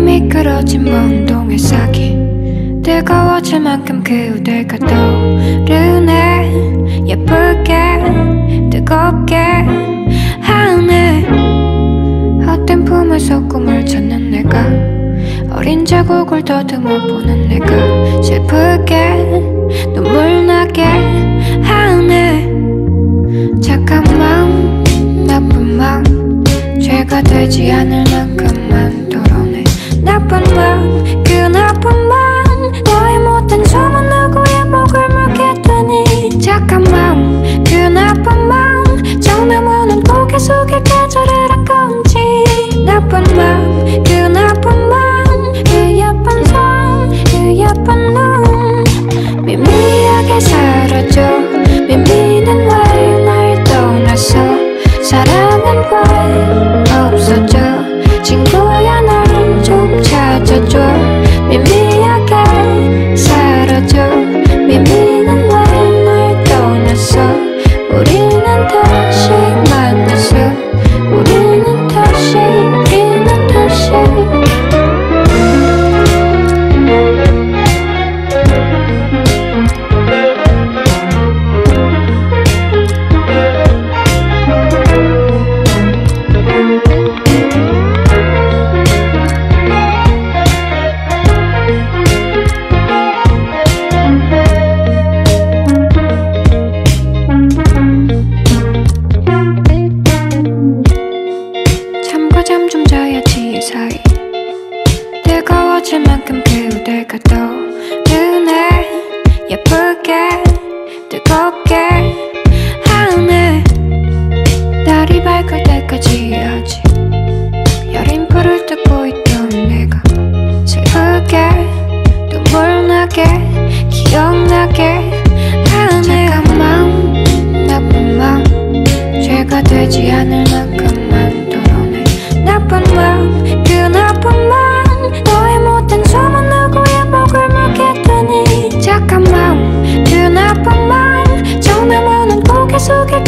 미끄러진 먼동의 싹이 뜨거워질 만큼 그대가 떠오르네. 예쁘게 뜨겁게 하네. 헛된 품에서 꿈을 찾는 내가 어린 자국을 더듬어 보는 내가 슬프게 눈물 나게 하네. 착한 마음 나쁜 마음 죄가 되지 않을 만큼만 나쁜 마음 그 나쁜 마음 너의 못된 소문 누구의 목을 물게 되니. 착한 마음 그 나쁜 마음 정나무는 고개 속에 계절을 한 건지. 나쁜 마음 그 나쁜 마음 그 예쁜 손그 예쁜 눈 미미하게 사라져 미미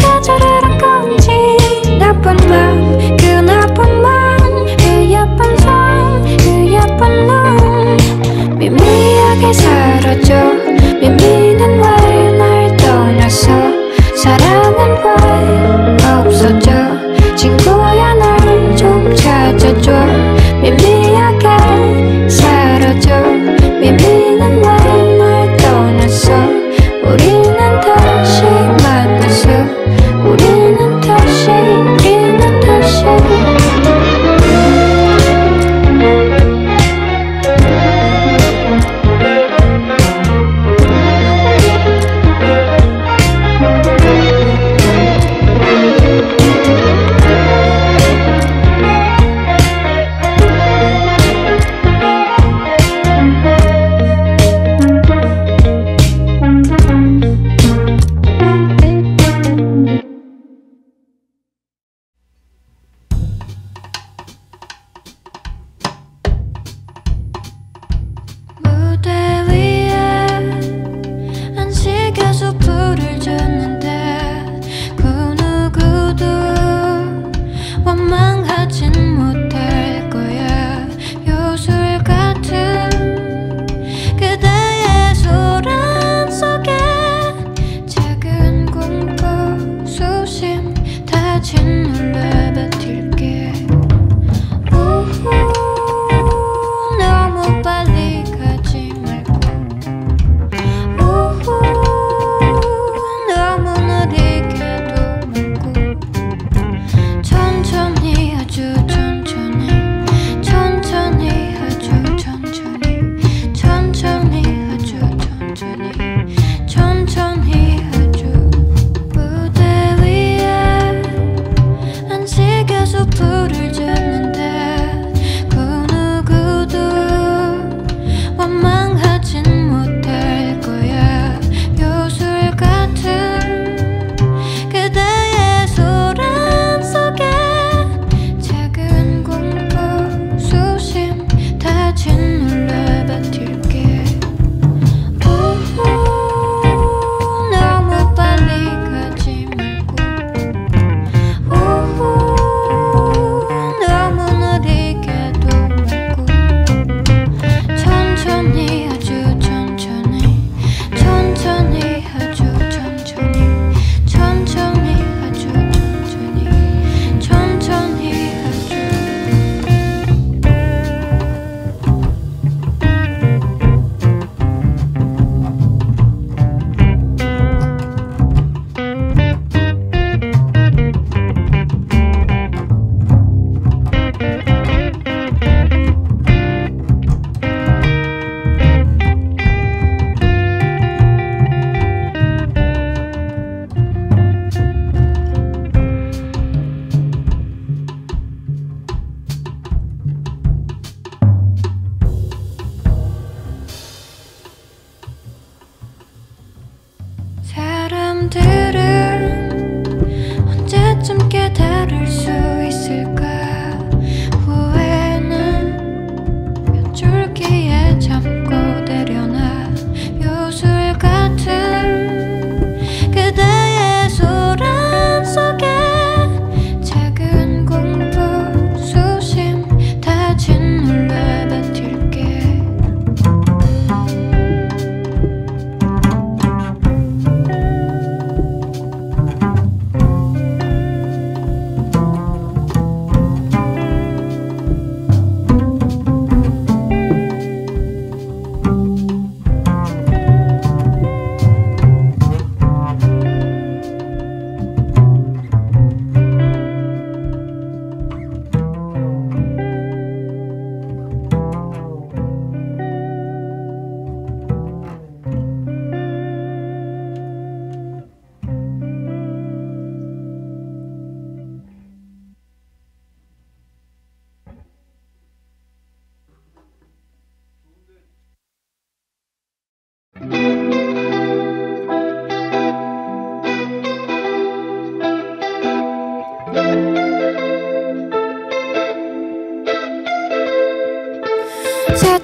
고개 속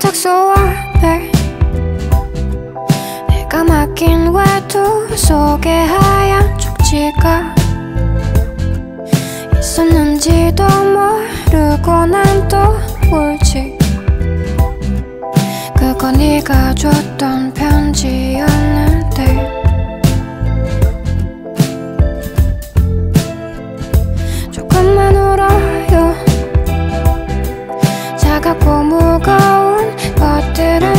착수한별 내가 맡긴 외투 속에 하얀 쪽지가 있었는지도 모르고 난 또 울지. 그건 네가 줬던 편지야 did I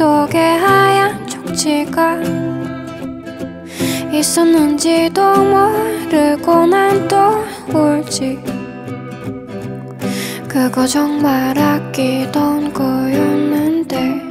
속에 하얀 쪽지가 있었는지도 모르고 난 또 울지. 그거 정말 아끼던 거였는데.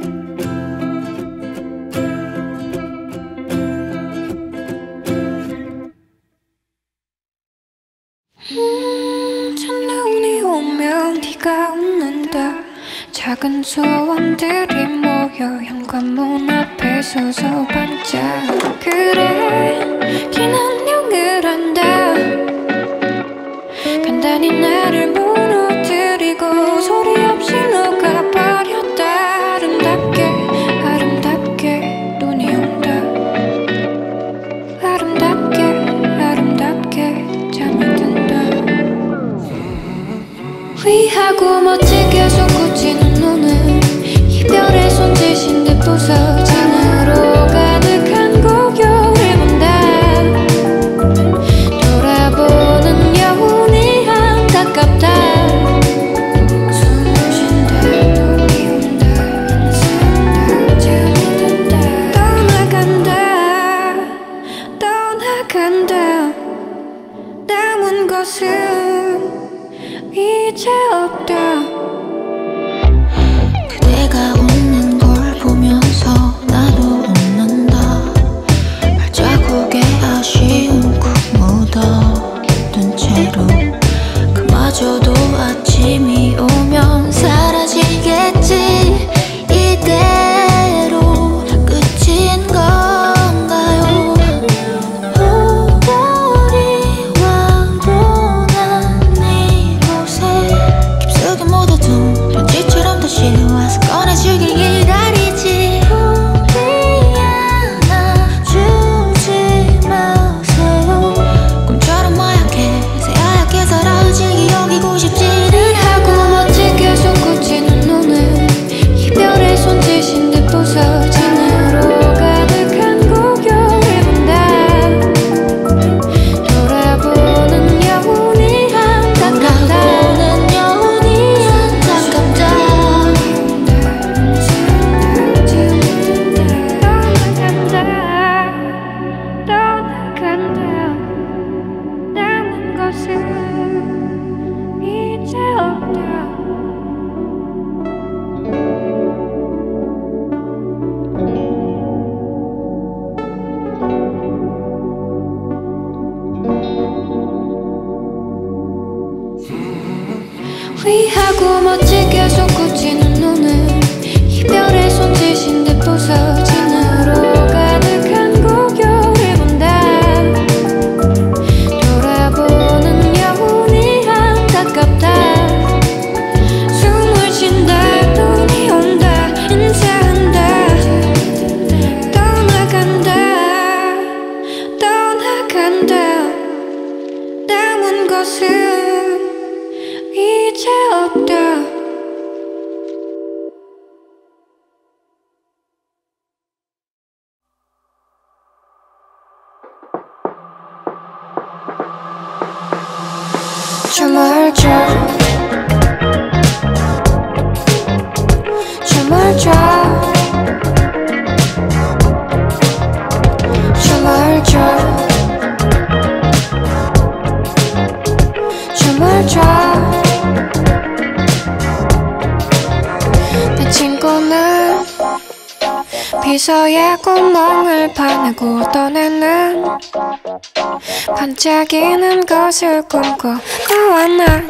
반짝이는 것을 꿈꿔가 나.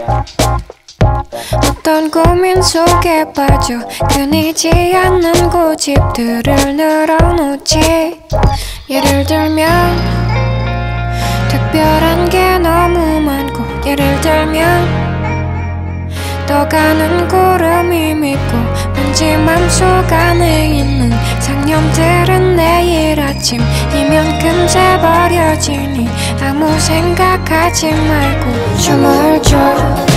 어떤 고민 속에 빠져 끊이지 않는 고집들을 늘어놓지. 예를 들면 특별한 게 너무 많고 예를 들면 떠가는 구름이 믿고 왠지 맘속 안에 있는 상념들은 내일 아침이면 금세 버려지니 아무 생각하지 말고 춤을 춰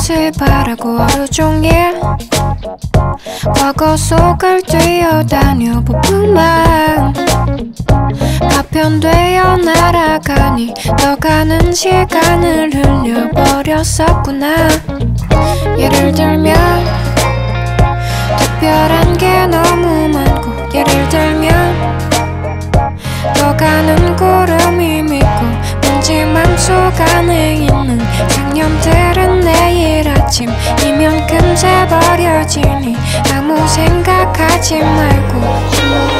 것을 바라고 하루 종일 과거 속을 뛰어다녀 보뿐만 파편되어 날아가니 떠가는 시간을 흘려버렸었구나. 예를 들면 특별한 게 너무 많고 예를 들면 떠가는 구름이 믿고 왠지 맘속 안에 있는 상념들은 내일 아침이면 금세 버려지니 아무 생각하지 말고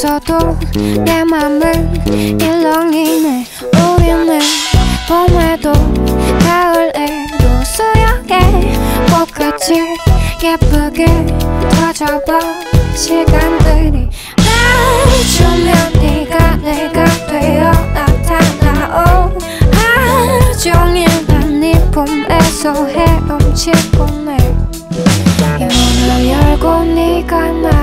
없어도 내 맘을 일렁이네. 우리는 봄에도 가을에도 수영에 꽃같이 예쁘게 터져봐. 시간들이 나주면 네가 내가 되어 나타나오. 하루 종일 난네 품에서 헤엄치고 내 문을 열고 네가 나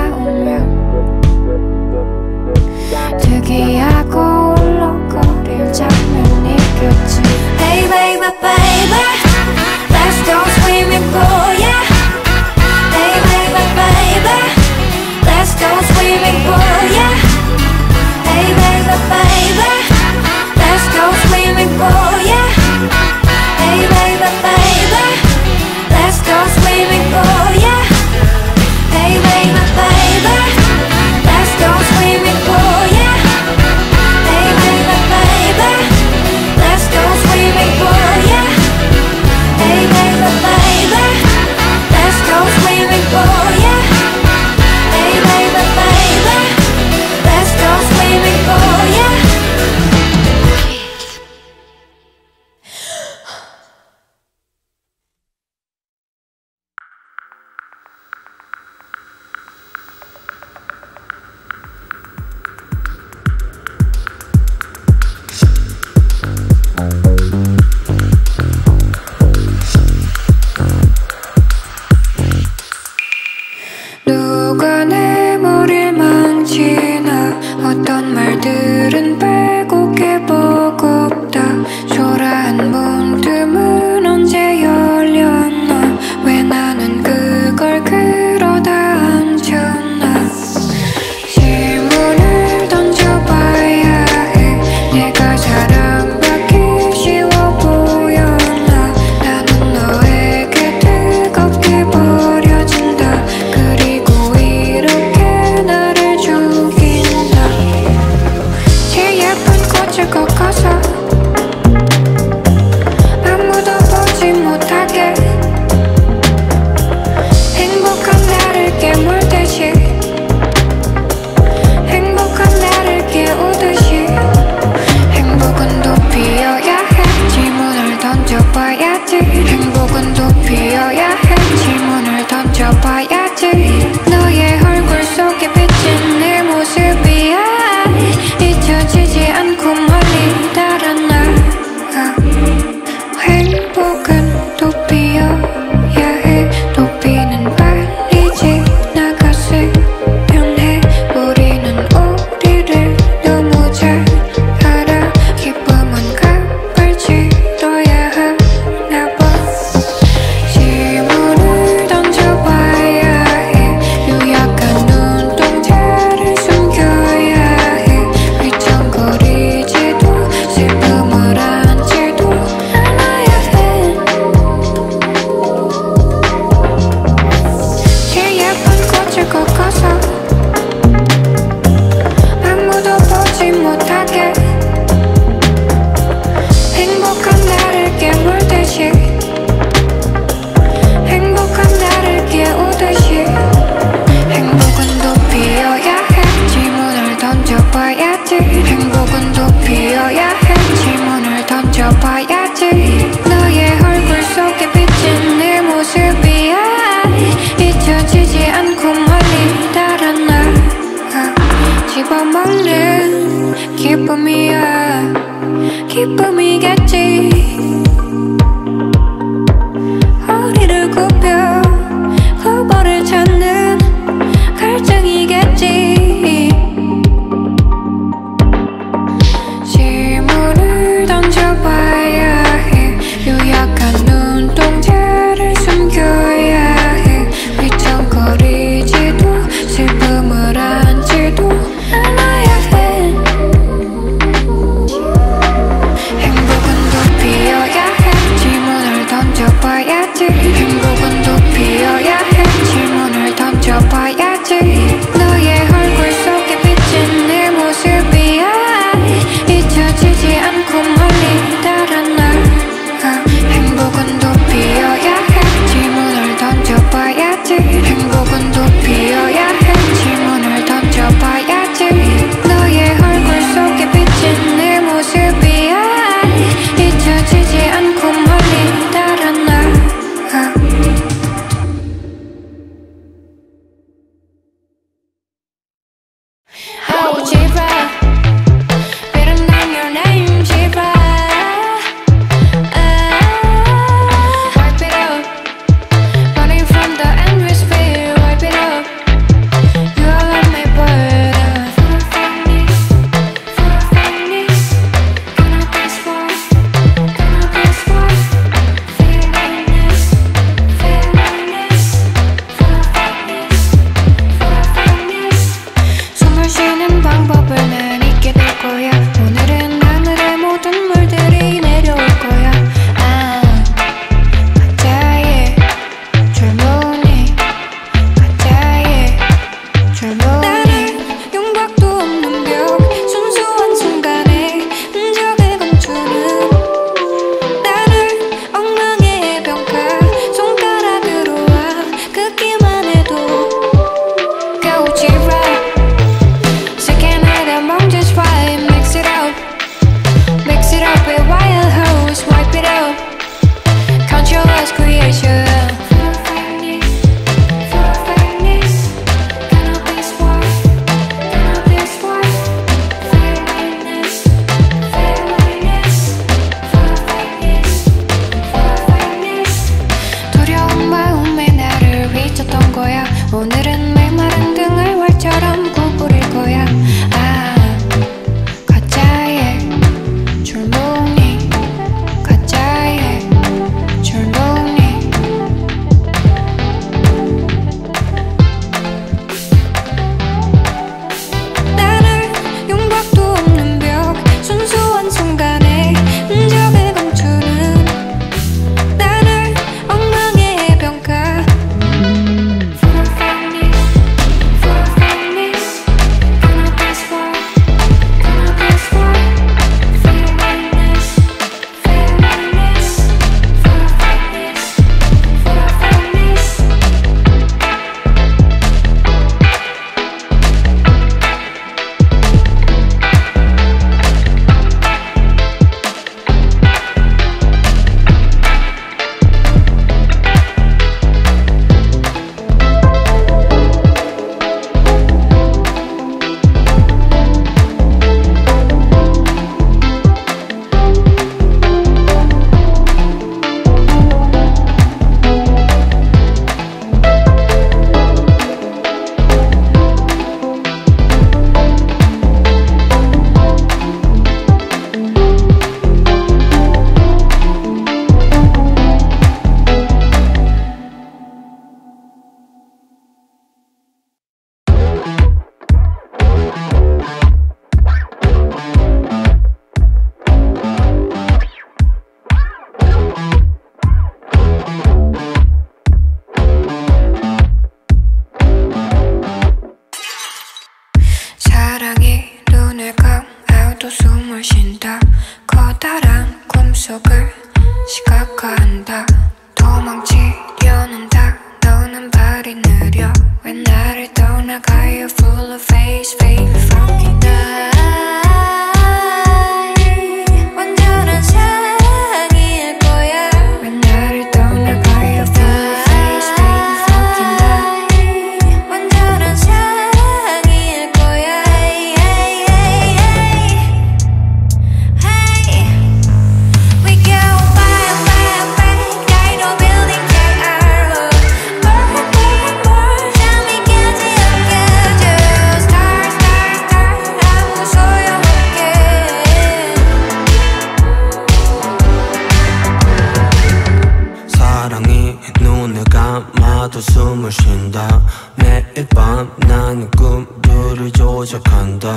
숨을 쉰다. 매일 밤 나는 꿈들을 조작한다.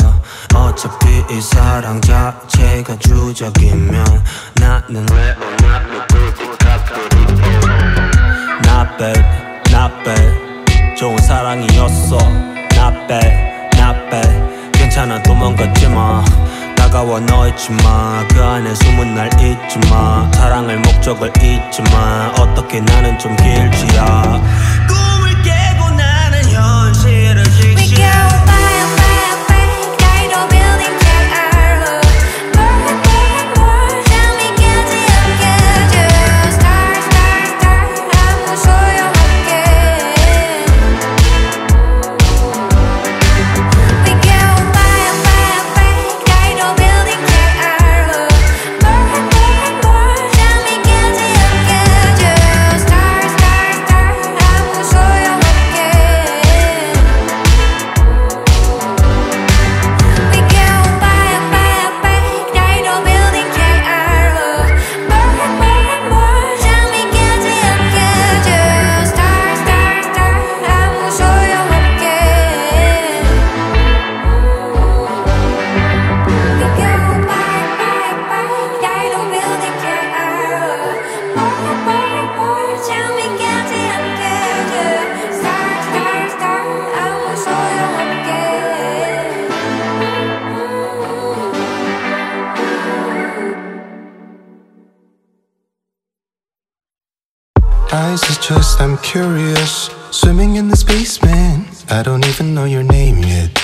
어차피 이 사랑 자체가 주작이면 나는 레오나르 디카프리오 Not bad, not bad 좋은 사랑이었어. Not bad, not bad 괜찮아 도망가지마. 다가와 너 있지마. 그 안에 숨은 날 잊지마. 사랑할 목적을 잊지마. 어떻게 나는 좀 길지야. curious, swimming in this basement. I don't even know your name yet.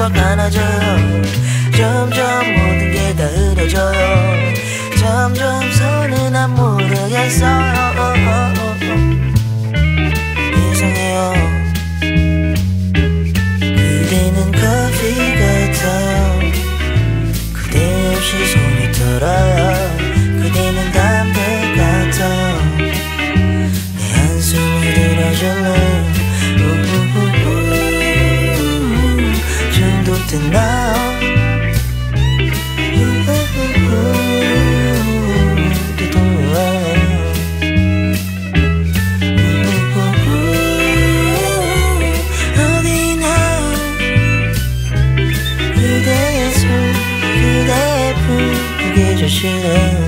팍팍 안아줘요. 점점 모든 게 다 흐려져요. 점점 서는 안 모르겠어요. 이상해요. 그대는 커피 같아요. 그대 없이 손이 털어요. something now 그대의 손 그대의 품에게 주시네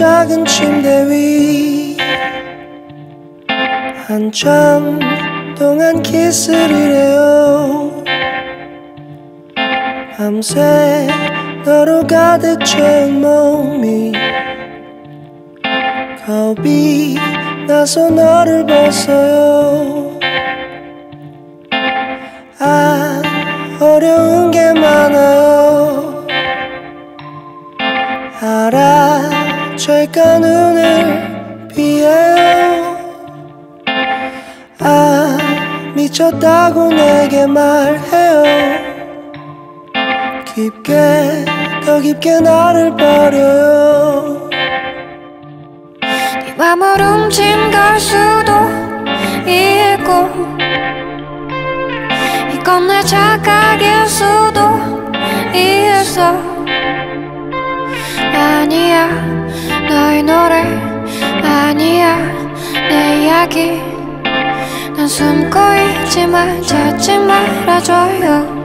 작은 침대 위 한참 동안 키스를 해요. 밤새 너로 가득 채운 몸이 겁이 나서 너를 벗어요. 아 어려운 게 많아요 절까 눈을 피해? 아 미쳤다고 내게 말해요. 깊게 더 깊게 나를 버려요. 네 맘을 움직일 수도 있고 이건 내 착각일 수도 있어. 아니야. 너의 노래 아니야. 내 이야기. 난 숨고 있지만 찾지 말아줘요.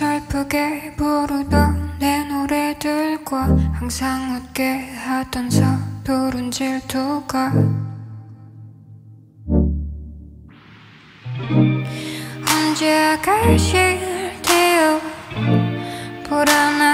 슬프게 부르던 내 노래들과 항상 웃게 하던 서두른 질투가 언제 가실 테요? 불안한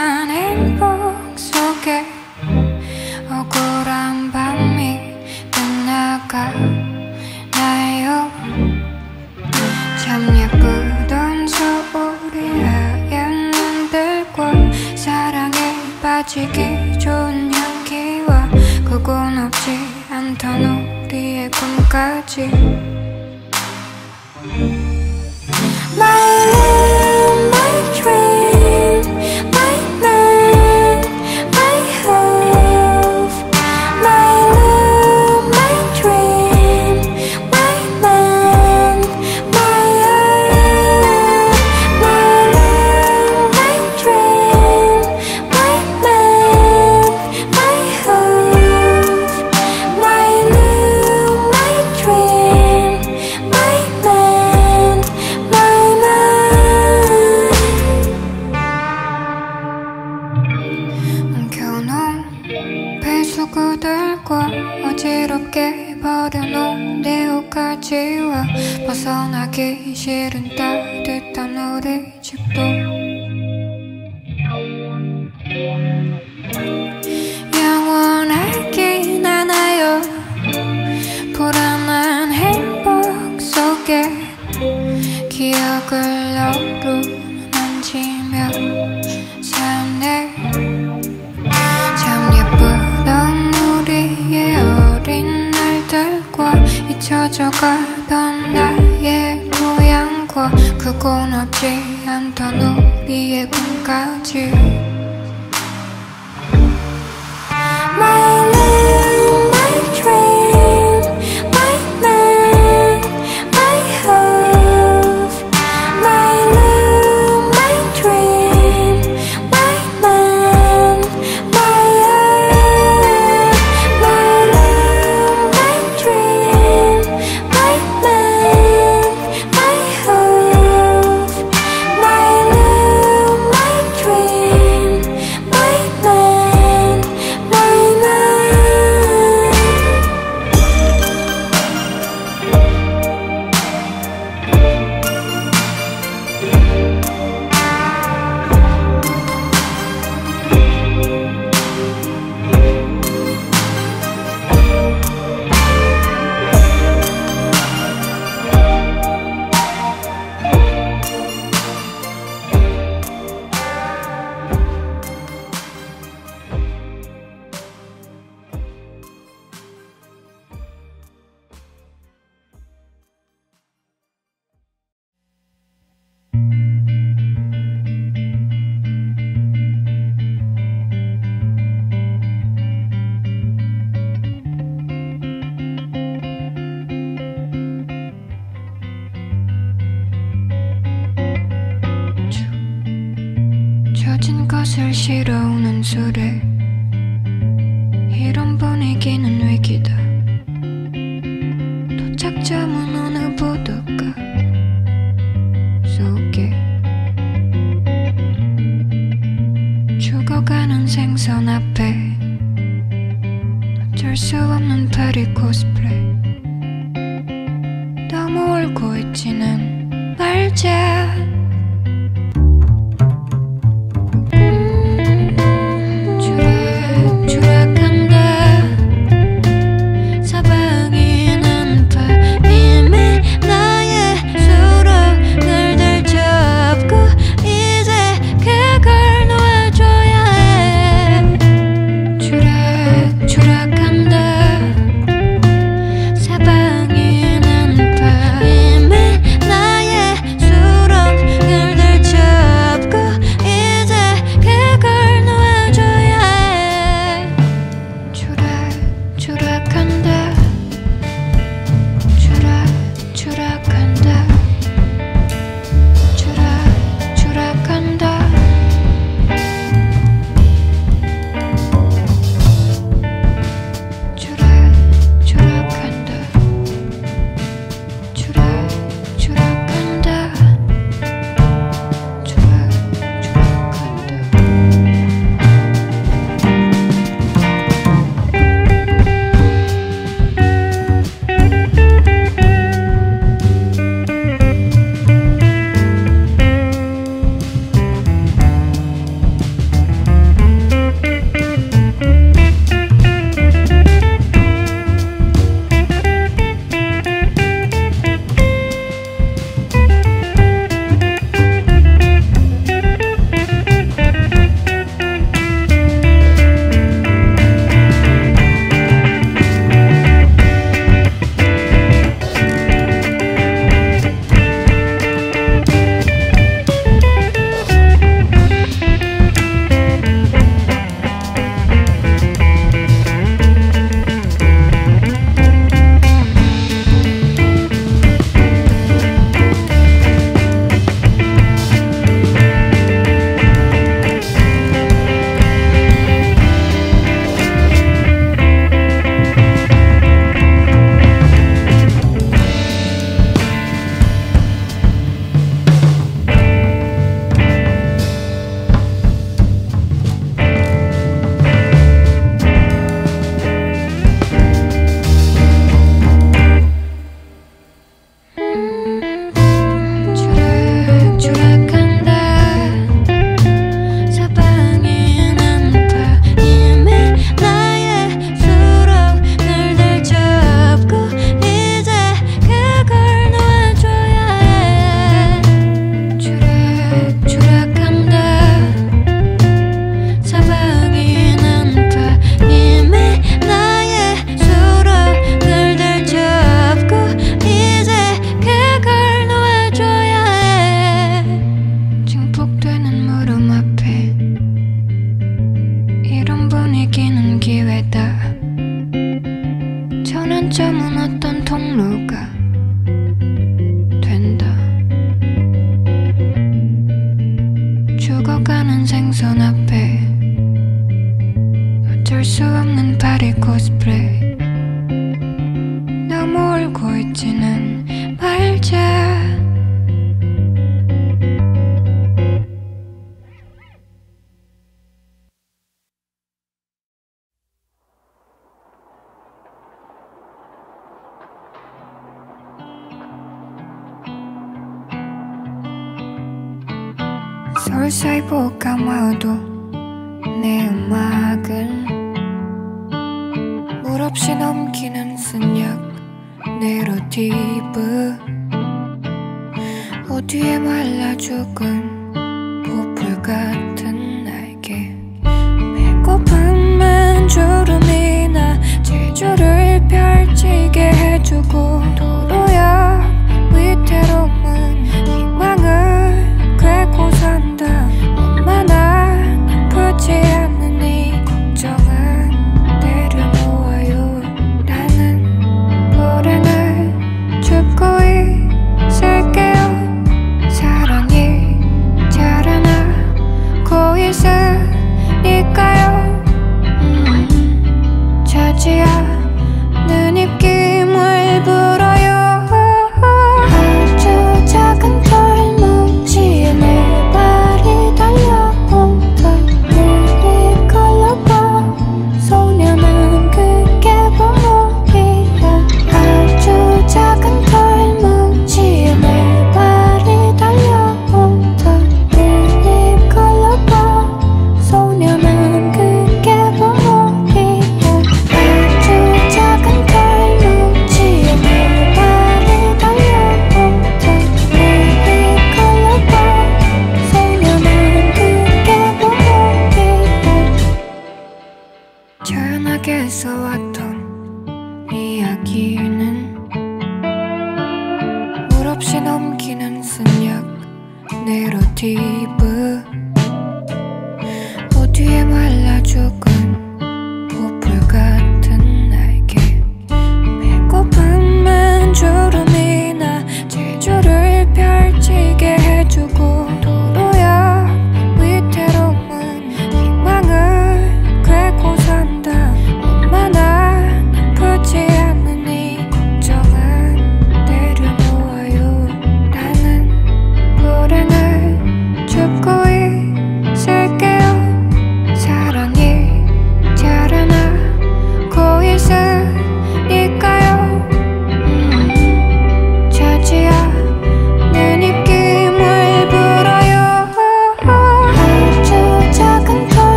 널 살포 감아도 내 음악은 물 없이 넘기는 순약 네로티브 어디에 말라 죽은 보풀 같은 날개 배고픔은 주름이나 제주를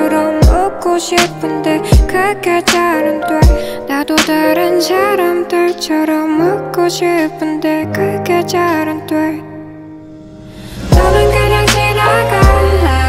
너처럼 웃고 싶은데 그게 잘 안 돼. 나도 다른 사람들처럼 웃고 싶은데 그게 잘 안 돼. 너는 그냥 지나갈래.